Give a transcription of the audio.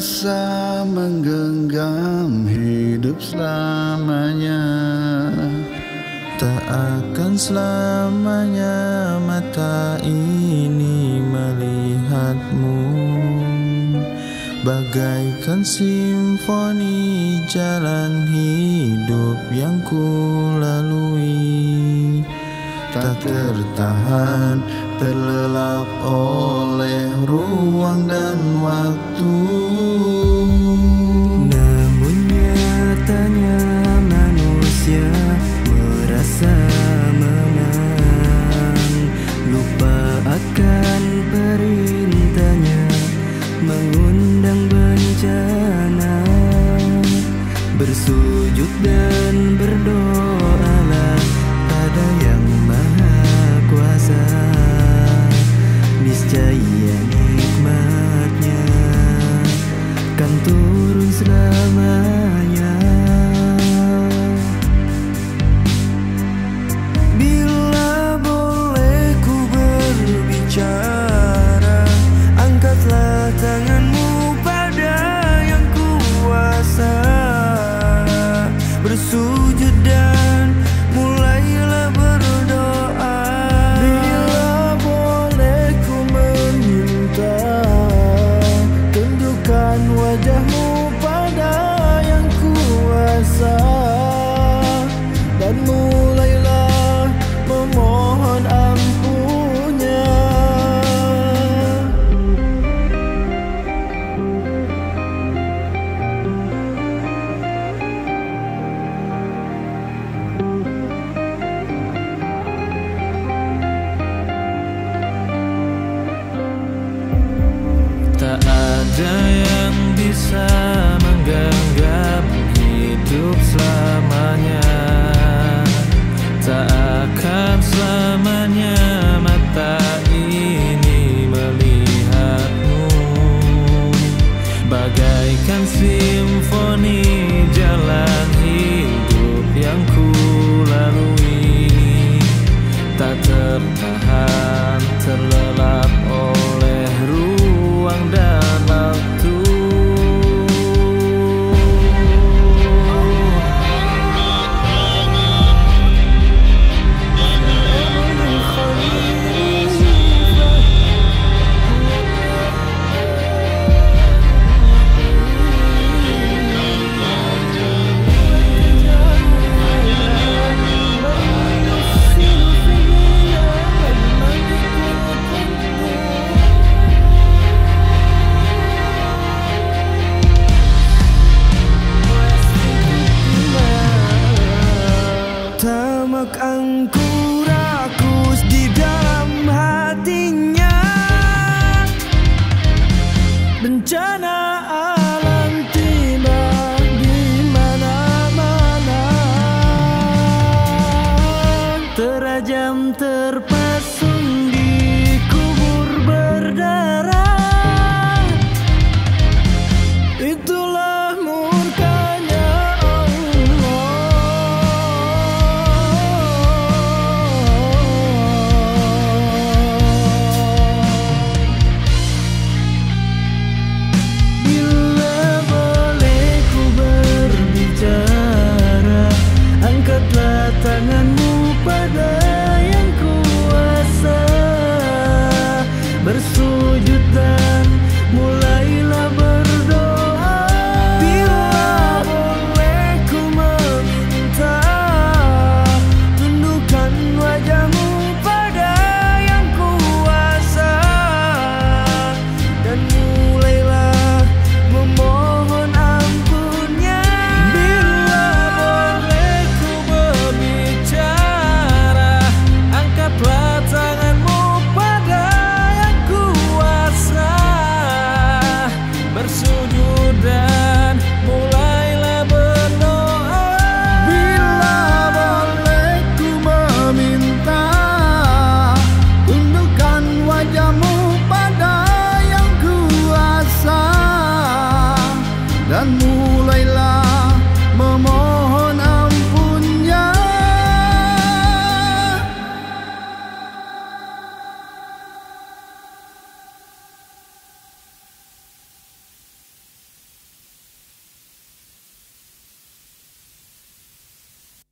bisa menggenggam hidup selamanya. Tak akan selamanya mata ini melihatmu. Bagaikan simfoni jalan hidup yang ku lalui tak tertahan Terlelap oleh ruang dan waktu. selama جناء 难悟